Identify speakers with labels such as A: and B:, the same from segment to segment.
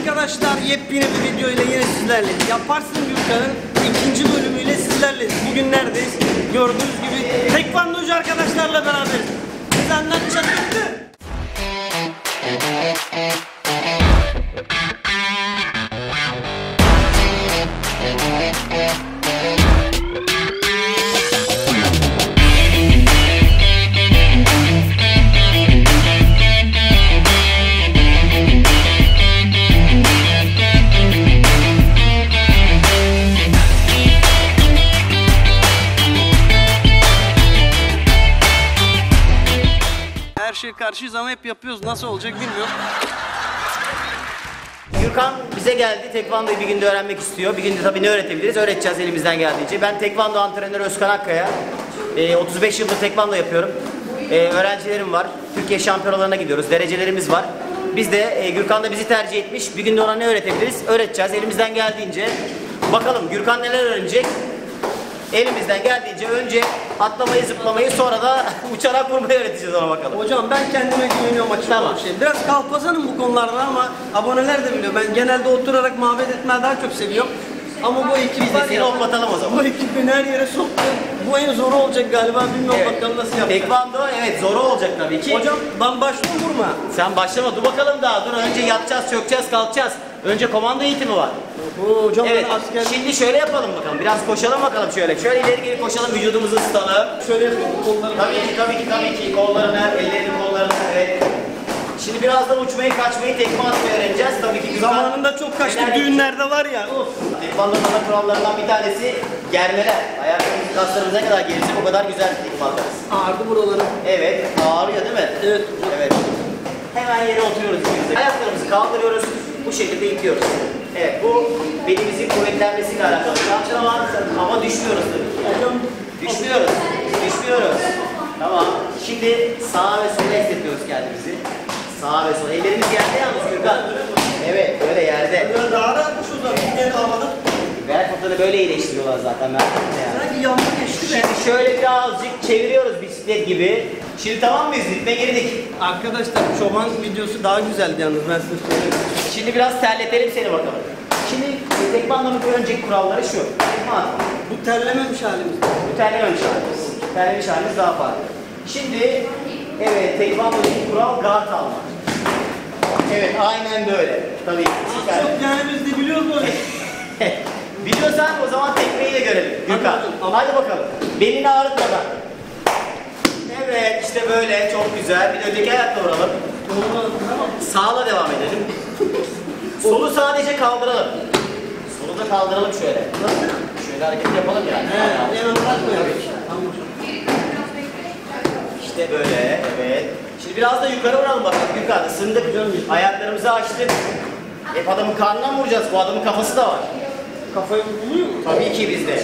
A: Arkadaşlar yepyeni bir video ile yine sizlerleyiz. Yaparsın Gürkan'ın ikinci bölümüyle sizlerleyiz. Bugün neredeyiz? Gördüğünüz gibi tekvandocu arkadaşlarla beraberiz. Çakıttı. Her şeye karşıyız ama hep yapıyoruz. Nasıl olacak bilmiyorum.
B: Gürkan bize geldi. Tekvandoyu bir günde öğrenmek istiyor. Bir günde tabii ne öğretebiliriz? Öğreteceğiz elimizden geldiğince. Ben tekvando antrenörü Özkan Akkaya. Ee, 35 yıldır tekvando yapıyorum. Ee, öğrencilerim var. Türkiye şampiyonalarına gidiyoruz. Derecelerimiz var. Biz de e, Gürkan da bizi tercih etmiş. Bir günde ona ne öğretebiliriz? Öğreteceğiz elimizden geldiğince. Bakalım Gürkan neler öğrenecek? Elimizden geldiğince önce atlamayı, zıplamayı sonra da uçarak vurmayı öğreteceğiz ona bakalım.
A: Hocam ben kendime güveniyorum açık
B: Tamam.
A: şey. Biraz kalpazanım bu konularda ama aboneler de biliyor. Ben genelde oturarak muhabbet etmeyi daha çok seviyorum. Ama bu ekip
B: Biz de seni hoplatalım o zaman.
A: Bu ekip beni her yere soktu. Bu en zoru olacak galiba. Bilmiyorum
B: Evet.
A: bakalım nasıl yapacak.
B: Tekvando evet zoru olacak tabii ki.
A: Hocam ben başlıyorum vurma.
B: Sen başlama dur bakalım daha dur önce yatacağız çökeceğiz kalkacağız. Önce komando eğitimi var.
A: Oo, hocam
B: Evet
A: asker...
B: şimdi şöyle yapalım bakalım biraz koşalım bakalım şöyle. Şöyle ileri geri koşalım vücudumuzu ısıtalım.
A: Şöyle yapıyorum kollarımı.
B: Tabii ki tabii ki tabii ki kollarını ellerini kollarını evet. Şimdi birazdan uçmayı kaçmayı tekme atmayı öğreneceğiz. Tabii ki Gürkan-
A: Zamanında çok
B: Neler-
A: düğünlerde var ya. Of.
B: Tekvando'nun ana kurallarından bir tanesi germeler. Ayaklarımız kaslarımız ne kadar gerilse o kadar güzel tekme atarız.
A: Ağrıdı buraları.
B: Evet, ağrıyor değil mi?
A: Evet.
B: Evet. Hemen yere oturuyoruz ikimiz. Ayaklarımızı kaldırıyoruz, bu şekilde itiyoruz. Evet, bu belimizin kuvvetlenmesiyle alakalı bir antrenman ama düşmüyoruz tabii ki. Düşmüyoruz, düşmüyoruz. Tamam. Şimdi sağa ve sola esnetiyoruz kendimizi. Sağa ve sola. Ellerimiz yerde yalnız Gürkan. Evet, böyle yerde.
A: böyle daha rahatmış o zaman. Bir kere havada.
B: Bel fıtığını böyle iyileştiriyorlar zaten etme yani.
A: Sanki geçti be.
B: Şimdi şöyle birazcık çeviriyoruz bisiklet gibi. Şimdi tamam mıyız? Ritme girdik.
A: Arkadaşlar çoban videosu daha güzeldi yalnız ben size söyleyeyim.
B: Şimdi biraz terletelim seni bakalım. Şimdi e, tekvando'nun bir önceki kuralları şu. Tekme atma.
A: Bu terlememiş halimiz.
B: Bu terlememiş halimiz. Terlemiş halimiz daha farklı. Şimdi evet tekvando'daki kural guard almak. Evet aynen böyle. Tabii.
A: Çok yani biz de biliyoruz böyle.
B: Biliyorsan o zaman tekmeyi de görelim. Gürkan.
A: Hadi
B: bakalım. Belini ağrıtmadan. Evet işte böyle çok güzel. Bir de öteki ayakla vuralım. Sağla devam edelim. Solu sadece kaldıralım. Solu da kaldıralım şöyle. Şöyle hareket yapalım yani.
A: He, en bırakmayalım.
B: İşte böyle, evet. Şimdi biraz da yukarı vuralım bakalım. Yukarıda ısındık. Ayaklarımızı açtık. Hep adamın karnına mı vuracağız? Bu adamın kafası da var.
A: Kafayı vurmuyor mu?
B: Tabii ki bizde.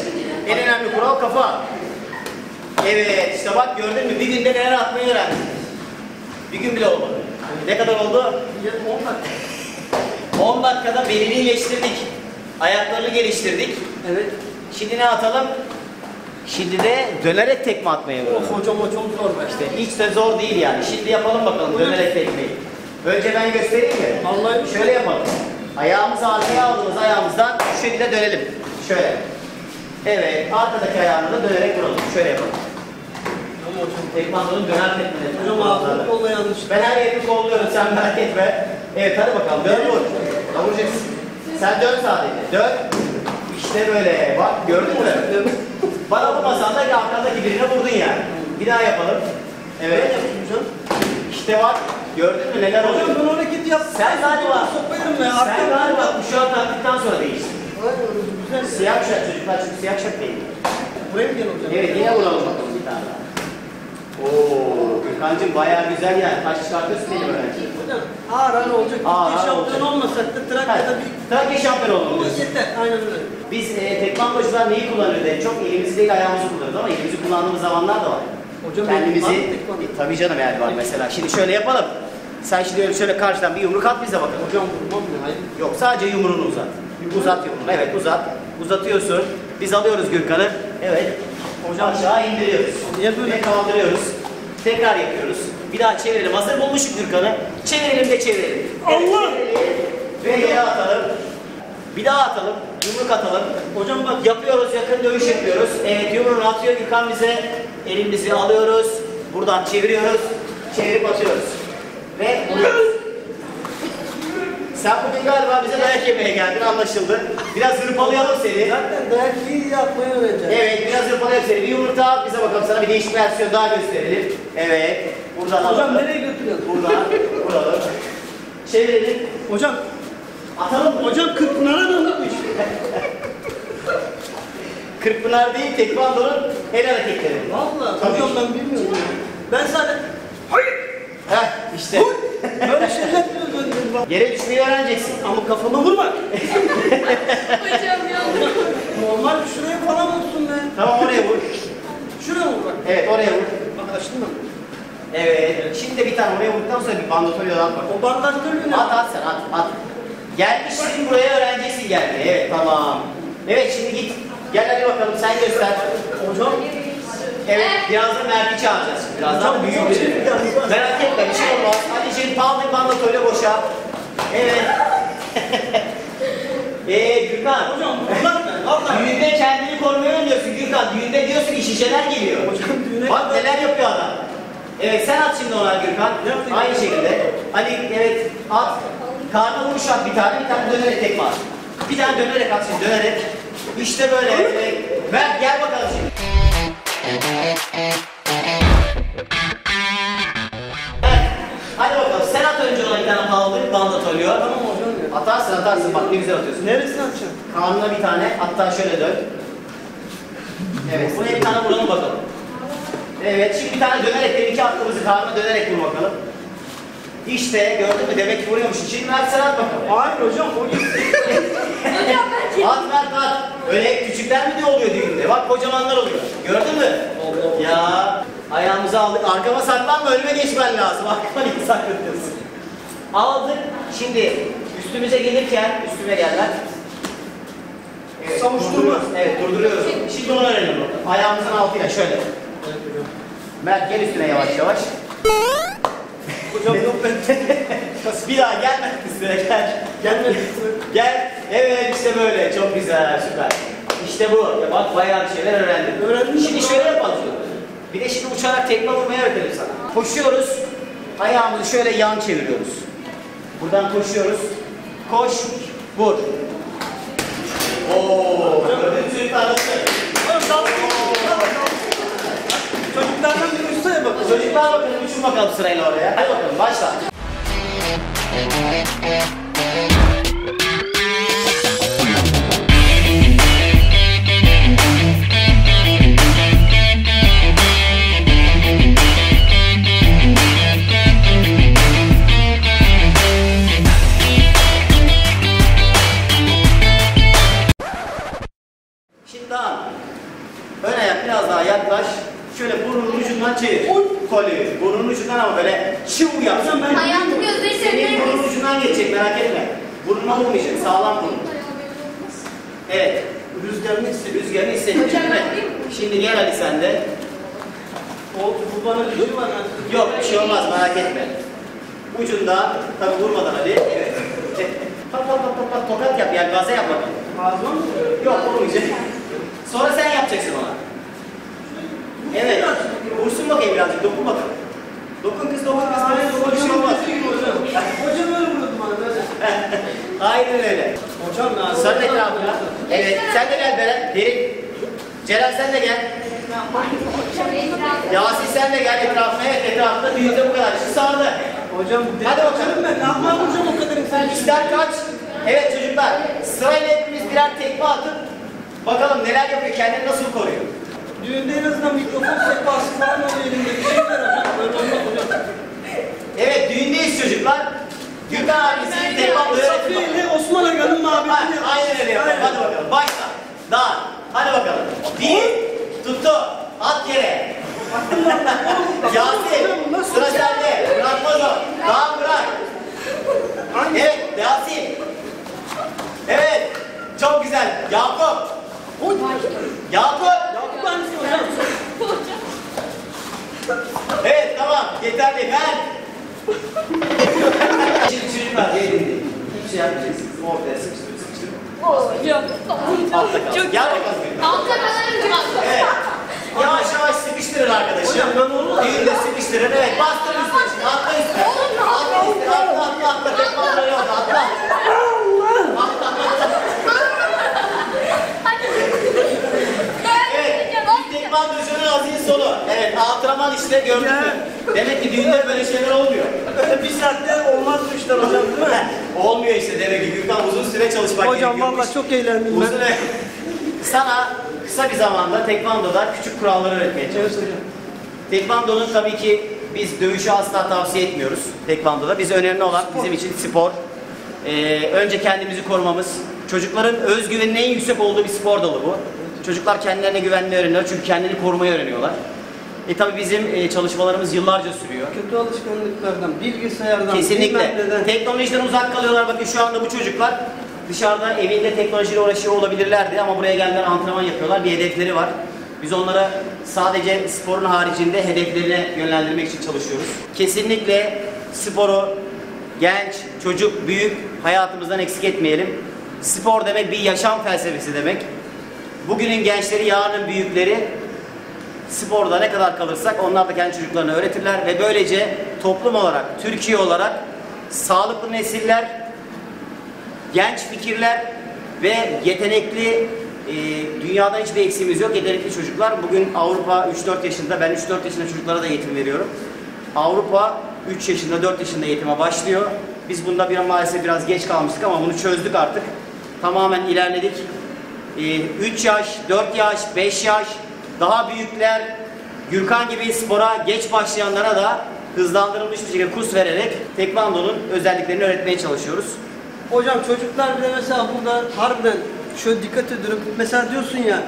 B: En önemli kural kafa. Evet, işte bak gördün mü? Bir günde neler atmayı öğrendik. Bir gün bile olmadı. Ne kadar oldu?
A: Ya, on dakika.
B: 10 dakikada belini iyileştirdik. Ayaklarını geliştirdik.
A: Evet.
B: Şimdi ne atalım? Şimdi de dönerek tekme atmayı öğrenelim.
A: Of hocam o çok zor be.
B: İşte hiç de zor değil yani. Şimdi yapalım bakalım dönerek tekmeyi. Önce ben göstereyim mi?
A: Vallahi
B: Şöyle yapalım. Ayağımızı arkaya aldığımız ayağımızdan şu şekilde dönelim. Şöyle. Evet, arkadaki ayağını da dönerek vuralım. Şöyle yapalım. Tekmando'nun döner tekmeleri.
A: Hocam ağzını kolla yanlış.
B: Ben her yerini kolluyorum, sen merak etme. Evet, hadi bakalım. Dön vur. Ya vuracaksın. Sen dön sadece. Dön. İşte böyle. Bak, gördün mü? Bana vurmasan da arkadaki birine vurdun yani. Bir daha yapalım.
A: Evet.
B: Evet.
A: hocam.
B: İşte bak, gördün mü neler oluyor?
A: Hocam ben hareketi yap.
B: Sen galiba,
A: Sokmayalım be.
B: sen galiba kuşağı taktıktan sonra değiştin. Siyah kuşak çocuklar çünkü siyah kuşak değil.
A: Buraya mı gel hocam?
B: Evet yine vuralım bakalım bir tane daha. Oo, Gürkan'cığım bayağı güzel yani. Kaç çıkartıyorsun benim öğrencim.
A: Hocam ağır olacak.
B: Ağır
A: şampiyon olmasak da Trakya'da bir
B: Trakya şampiyon olmamız.
A: yeter. Aynen öyle.
B: Biz e, tekvandocular neyi kullanıyoruz en çok? Elimizi değil ayağımızı kullanıyoruz ama elimizi kullandığımız zamanlar da var.
A: Hocam
B: Kendimizi,
A: mı
B: e, tabii canım yani var mesela. Şimdi şöyle yapalım. Sen şimdi öyle şöyle karşıdan bir yumruk at bize bakalım.
A: Hocam vurmam ne hayır.
B: Yok sadece yumruğunu uzat. Uzat yumruğunu. Evet uzat. Uzatıyorsun. Biz alıyoruz Gürkan'ı. Evet. Hocam aşağı indiriyoruz.
A: Niye böyle?
B: Ve kaldırıyoruz. Tekrar yapıyoruz. Bir daha çevirelim. Hazır bulmuşuk Gürkan'ı. Çevirelim de çevirelim.
A: Allah!
B: Ve yere atalım. Bir daha atalım. Yumruk atalım.
A: Hocam bak
B: Yapıyoruz, yakın dövüş yapıyoruz. Evet, yumruğunu atıyor Gürkan bize. Elimizi alıyoruz. Buradan çeviriyoruz. Çevirip atıyoruz. Ve vuruyoruz. Sen bugün galiba bize dayak yemeye geldin anlaşıldı. Biraz hırpalayalım seni.
A: zaten dayak iyi yapmayı öğreneceğim.
B: Evet, biraz hırpalayalım seni. Bir at bize bakalım. Sana bir değişik versiyon daha gösterelim. Evet. Buradan
A: Hocam
B: alalım.
A: nereye götürüyorsun?
B: Buradan vuralım. Çevirelim.
A: Hocam
B: Atalım
A: hocam Kırkpınar'a döndük.
B: Kırkpınar değil, tekvandonun el hareketleri.
A: Valla hocam ben bilmiyorum. Ben sadece hayır
B: Heh, işte.
A: şeyler yapıyoruz.
B: Yere düşmeyi öğreneceksin.
A: Ama kafama vurma.
C: Hocam yandım.
A: Normal şuraya falan vursun be.
B: Tamam oraya vur.
A: Şuraya vur bak.
B: Evet oraya vur.
A: Bak açtın mı?
B: Evet. Şimdi de bir tane oraya vurduktan sonra bir bandatörle at bak.
A: O bandajları ne?
B: At at sen at at. Gelmişsin buraya öğreneceksin geldi. Evet tamam. Evet şimdi git. Gel hadi bakalım sen göster.
A: Hocam
B: Evet birazdan Mert'i çağıracağız. Birazdan büyük bir
A: şey.
B: Merak etme bir şey olmaz. Hadi şimdi kaldır bandatörle boşa. Evet. Eee Gürkan.
A: hocam ne? Valla.
B: Düğünde kendini korumaya oynuyorsun Gürkan. Düğünde diyorsun ki şişeler geliyor.
A: Hocam düğüne
B: Bak neler yapıyor adam. Evet sen at şimdi ona Gürkan.
A: Ne?
B: Aynı şekilde. Hadi evet at. Karnına vuruş at bir tane. Bir tane dönerek tekme at. Bir tane dönerek at şimdi dönerek. İşte böyle. Evet. Güzel atıyorsun.
A: Neresini açacağım?
B: Karnına bir tane, hatta şöyle dön. Evet, buraya bir tane vuralım bakalım. Evet, şimdi bir tane dönerek, deminki attığımızı karnına dönerek vur bakalım. İşte, gördün mü? Demek ki vuruyormuşsun. Şimdi Mert sen at bakalım.
A: Hayır hocam o gitti.
C: Hocam ben
B: At Mert at. Öyle küçükler mi de oluyor düğünde? Bak kocamanlar oluyor. Gördün mü? Ya, ayağımızı aldık. Arkama saklanma, önüme geçmen lazım. Arkama niye saklanıyorsun? Aldık. Şimdi üstümüze gelirken, üstüme gel Mert. Evet,
A: Savuşturma.
B: Evet durduruyoruz. Şimdi onu öğrenelim. Ayağımızın altıyla şöyle. Mert gel üstüne yavaş yavaş.
A: Hocam yok ben.
B: Bir daha gel Mert üstüne gel.
A: Gelmedi.
B: Gel. Evet işte böyle. Çok güzel. Süper. İşte bu. Ya bak bayağı bir şeyler öğrendim.
A: Öğrendim.
B: Şimdi şöyle yapalım. Bir de şimdi uçarak tekme vurmayı öğretelim sana. Koşuyoruz. Ayağımızı şöyle yan çeviriyoruz. Buradan koşuyoruz. Koş. Vur. Oo.
A: Hocam dalga Çocuklardan bir ustaya bak.
B: Çocuklar bakın uçun bakalım sırayla oraya. Hadi bakalım başla. Biraz daha yaklaş. Şöyle burnunun ucundan çevir. Kolyeyi. Burnunun ucundan ama böyle şıv yapsın.
A: Ben-
C: hayatı gözleri
B: Senin
C: sevmeyiz.
B: burnun ucundan geçecek merak etme. Burnuna vurmayacak. Sağlam burun. Evet.
A: Rüzgarını hissediyor.
B: Rüzgarını
C: mı?
B: Şimdi gel Ali sen de.
A: O bu bana bir şey var. ha.
B: Yok bir şey olmaz merak etme. Ucunda tabi vurmadan Ali. Evet. pat pat pat pat pat tokat yap yani gaza yap bakalım.
A: Mı?
B: Yok olmayacak. Sonra sen yapacaksın ona. Evet. Vursun bakayım birazcık dokun bakalım. Dokun kız dokun kız böyle dokun bir şey
A: Hocam
B: olmaz.
A: hocam. Hocam öyle vurdu bana.
B: Aynen öyle.
A: Hocam ya.
B: Sarın etrafına. Evet sen de gel Beren. Derin. Ceren sen de gel. Yasin sen de gel etrafına. Etrafında düğünde bu kadar. Şu sağda.
A: Hocam
B: Hadi bakalım.
A: ben. Ne yapmam hocam o kadar insan.
B: İster kaç. Evet çocuklar. Sırayla hepimiz birer tekme atıp bakalım neler yapıyor, kendini nasıl koruyor.
A: Düğünde en azından mikrofon sehpası falan oluyor elimde. Bir şey ver hocam. Böyle olmaz hocam.
B: Evet düğündeyiz çocuklar. Gürkan abisi tekme
A: Safiye ile Osman Aga'nın mabedini
B: Aynen öyle yapalım. Hadi bakalım. Başla. Dağın. Hadi bakalım. Bir. Tuttu. At yere. Yasin. Sıra sende. Bırakmaz o. Dağın bırak. Evet. Yasin. Evet. Çok güzel. Yakup. Yakup.
A: Yakup hangisi hocam?
B: Evet tamam. Yeterli. Ver. Şimdi çocuklar gelin. şey yapmayacağız. Ortaya sıkıştırıp sıkıştırıp.
C: Hocam.
B: Altta kalsın.
C: Çok
B: Gel bakalım. Gülkan.
C: Altta kalalım.
B: Evet. Yavaş yavaş sıkıştırın arkadaşım.
A: Hocam ben olmaz.
B: Düğünde sıkıştırın. Evet bastırın üstüne şimdi. Atla üstüne. Atla üstüne. Atla atla atla. Tekmanla yok. Atla. Evet. Bir tekvandocunun azin sonu. Evet antrenman işte gördün mü? Demek ki düğünde böyle şeyler olmuyor.
A: bir saatte olmaz bu işler hocam değil mi?
B: Olmuyor işte demek ki Gürkan uzun süre çalışmak
A: Hocam
B: gerekiyormuş.
A: valla çok eğlendim ben.
B: Sana kısa bir zamanda tekvandoda küçük kuralları öğretmeye
A: hocam.
B: Tekvando'nun tabii ki biz dövüşü asla tavsiye etmiyoruz Tekvando'da. Biz önemli olan bizim için spor. Ee, önce kendimizi korumamız. Çocukların özgüveninin en yüksek olduğu bir spor dalı bu. Çocuklar kendilerine güvenmeyi öğreniyor çünkü kendini korumayı öğreniyorlar. E tabii bizim e, çalışmalarımız yıllarca sürüyor.
A: Kötü alışkanlıklardan, bilgisayardan,
B: Kesinlikle. Teknolojiden uzak kalıyorlar. Bakın şu anda bu çocuklar dışarıda evinde teknolojiyle uğraşıyor olabilirlerdi ama buraya geldiler antrenman yapıyorlar. Bir hedefleri var. Biz onlara sadece sporun haricinde hedeflerine yönlendirmek için çalışıyoruz. Kesinlikle sporu genç, çocuk, büyük hayatımızdan eksik etmeyelim. Spor demek bir yaşam felsefesi demek. Bugünün gençleri, yarının büyükleri sporda ne kadar kalırsak onlar da kendi çocuklarına öğretirler ve böylece toplum olarak, Türkiye olarak sağlıklı nesiller, genç fikirler ve yetenekli e, dünyadan hiçbir eksiğimiz yok. Yetenekli çocuklar. Bugün Avrupa 3-4 yaşında, ben 3-4 yaşında çocuklara da eğitim veriyorum. Avrupa 3 yaşında, 4 yaşında eğitime başlıyor. Biz bunda bir maalesef biraz geç kalmıştık ama bunu çözdük artık. Tamamen ilerledik. 3 yaş, 4 yaş, 5 yaş, daha büyükler, Gürkan gibi spora geç başlayanlara da hızlandırılmış bir şekilde kurs vererek tekvandonun özelliklerini öğretmeye çalışıyoruz.
A: Hocam çocuklar bile mesela burada harbiden şöyle dikkat ediyorum. Mesela diyorsun ya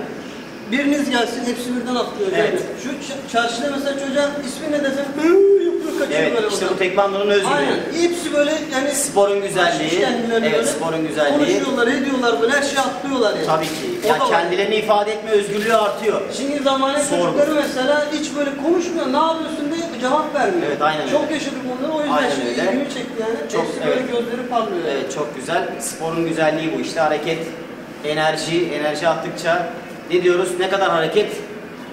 A: biriniz gelsin hepsi birden atlıyor.
B: Evet.
A: Şu ç- çarşıda mesela çocuğa ismi ne desem hı yapıyor kaçıyor
B: Evet,
A: böyle
B: işte
A: oradan.
B: bu tekvandonun özgürlüğü.
A: Aynen. Hepsi böyle yani
B: Sporun güzelliği,
A: açmış kendilerini
B: evet
A: böyle,
B: sporun güzelliği.
A: Konuşuyorlar, ediyorlar böyle her şeyi atlıyorlar yani.
B: Tabii ki.
A: O
B: Ya
A: da var.
B: kendilerini ifade etme özgürlüğü artıyor.
A: Şimdi zamanın
B: Sorgu.
A: çocukları mesela hiç böyle konuşmuyor, ne yapıyorsun cevap vermiyor.
B: Evet, aynen
A: Çok
B: öyle.
A: yaşadık onları o yüzden
B: Aynen
A: şimdi
B: öyle.
A: ilgimi çekti yani.
B: Çok-
A: Hepsi
B: evet.
A: böyle gözleri parlıyor. yani.
B: Evet çok güzel. Sporun güzelliği bu işte. Hareket, enerji, enerji attıkça ne diyoruz? Ne kadar hareket?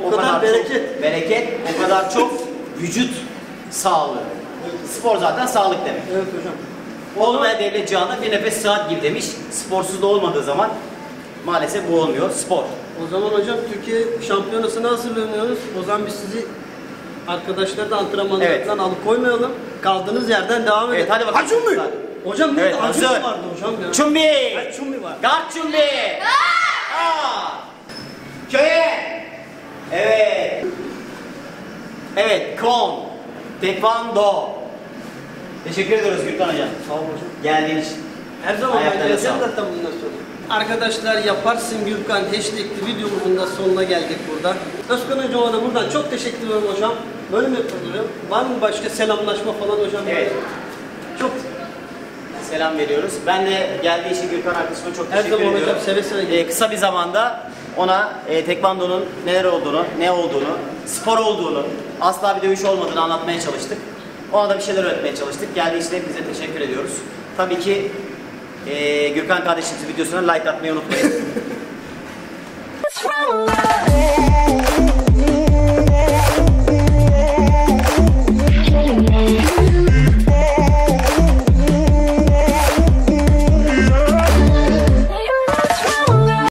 A: O kadar
B: çok-
A: bereket.
B: bereket, o kadar çok vücut sağlığı. Spor zaten sağlık demek.
A: Evet hocam.
B: Olmaya devlet canı bir nefes saat gibi demiş. Sporsuz da olmadığı zaman maalesef bu olmuyor. Spor.
A: O zaman hocam Türkiye şampiyonasına hazırlanıyoruz. O zaman biz sizi arkadaşlar da antrenmanlardan
B: Evet.
A: alıkoymayalım. Kaldığınız yerden devam edelim.
B: Evet hadi bakalım.
A: Hacun mu? Hocam ne
B: Evet,
A: Hacun
B: hazır.
A: vardı hocam ya?
B: Çumbi!
A: Hacun mu var?
B: Dart çumbi! Aa! Köye! Evet. Evet, kon. Tekvando. Teşekkür ediyoruz Gürkan Hocam.
A: Sağ ol hocam.
B: Geldiğin için.
A: Her zaman ben geleceğim zaten bundan sonra. Arkadaşlar yaparsın Gürkan hashtagli videomuzun da sonuna geldik burada. Özkan hocama da buradan çok teşekkür ederim hocam. Böyle mi yapılıyor? Var mı başka selamlaşma falan hocam?
B: Evet.
A: Çok
B: Selam veriyoruz. Ben de geldiği için Gürkan arkadaşıma çok
A: Her
B: teşekkür
A: zaman hocam,
B: ediyorum.
A: seve seve gelin.
B: Ee, kısa bir zamanda ona e, tekvandonun neler olduğunu, ne olduğunu, spor olduğunu, asla bir dövüş olmadığını anlatmaya çalıştık. Ona da bir şeyler öğretmeye çalıştık. Geldiği için hepinize teşekkür ediyoruz. Tabii ki e, Gürkan kardeşimizin videosuna like atmayı unutmayın.